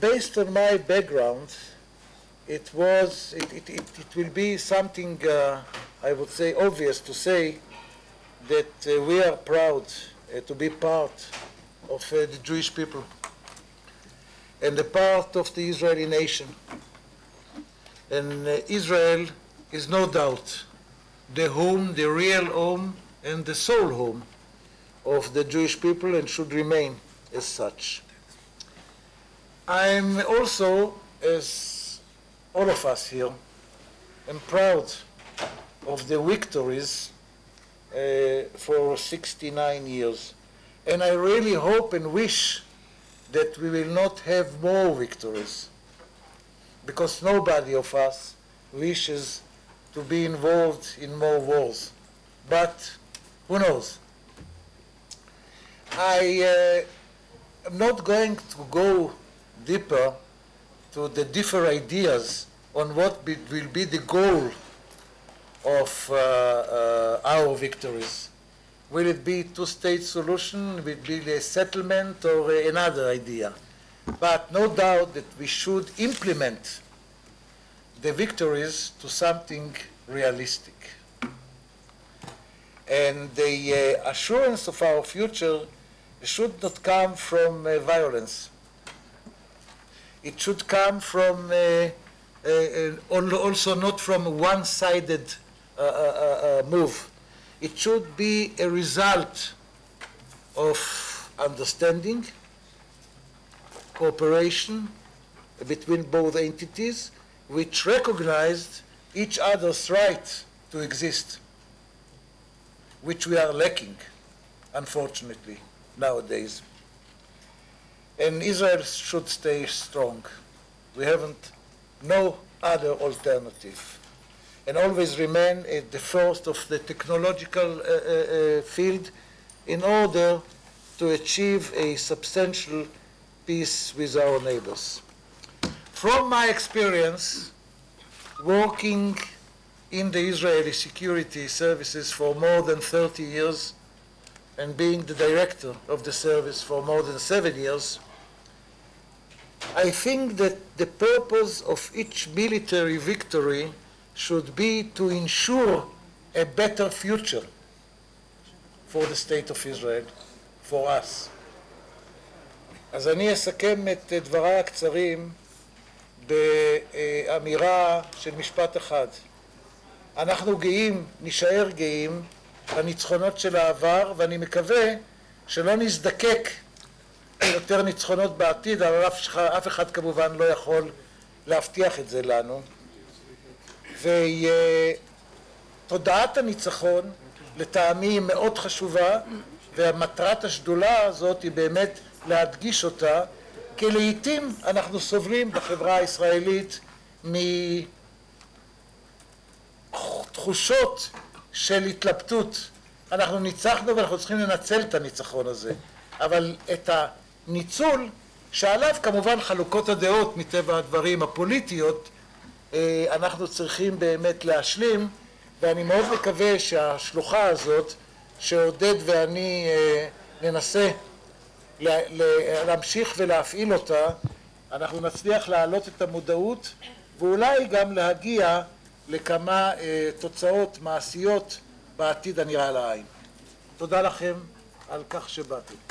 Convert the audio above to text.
based on my background, it was, it, it, it, it will be something, uh, I would say, obvious to say that uh, we are proud uh, to be part of uh, the Jewish people and a part of the Israeli nation. And uh, Israel is no doubt the home, the real home, and the sole home of the Jewish people and should remain as such. I'm also, as all of us here, am proud of the victories uh, for 69 years. And I really hope and wish that we will not have more victories because nobody of us wishes to be involved in more wars. But who knows? I uh, am not going to go deeper to the different ideas on what be, will be the goal of uh, uh, our victories. Will it be two-state solution? Will it be a settlement or another idea? But no doubt that we should implement the victories to something realistic. And the uh, assurance of our future should not come from uh, violence. It should come from uh, uh also not from a one-sided uh, uh, move. It should be a result of understanding, cooperation between both entities, which recognized each other's right to exist, which we are lacking, unfortunately, nowadays. And Israel should stay strong. We haven't no other alternative. And always remain at the first of the technological uh, uh, field in order to achieve a substantial peace with our neighbors. From my experience working in the Israeli security services for more than 30 years and being the director of the service for more than seven years, I think that the purpose of each military victory should be to ensure a better future for the state of Israel, for us. אז אני אסכם את דבריי הקצרים באמירה של משפט אחד. אנחנו גאים, נישאר גאים, בניצחונות של העבר, ואני מקווה שלא נזדקק יותר ניצחונות בעתיד, אבל אף, אף אחד כמובן לא יכול להבטיח את זה לנו. ותודעת הניצחון לטעמי היא מאוד חשובה, ומטרת השדולה הזאת היא באמת להדגיש אותה, כי לעיתים אנחנו סובלים בחברה הישראלית מתחושות של התלבטות. אנחנו ניצחנו ואנחנו צריכים לנצל את הניצחון הזה, אבל את הניצול, שעליו כמובן חלוקות הדעות מטבע הדברים הפוליטיות, אנחנו צריכים באמת להשלים, ואני מאוד מקווה שהשלוחה הזאת, שעודד ואני ננסה להמשיך ולהפעיל אותה, אנחנו נצליח להעלות את המודעות ואולי גם להגיע לכמה תוצאות מעשיות בעתיד הנראה לעין. תודה לכם על כך שבאתם.